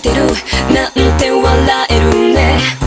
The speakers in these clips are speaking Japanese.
てる。なんて笑えるね。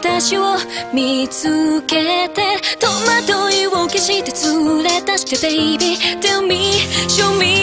私を見つけて戸惑いを消して連れ出して Baby tell me show me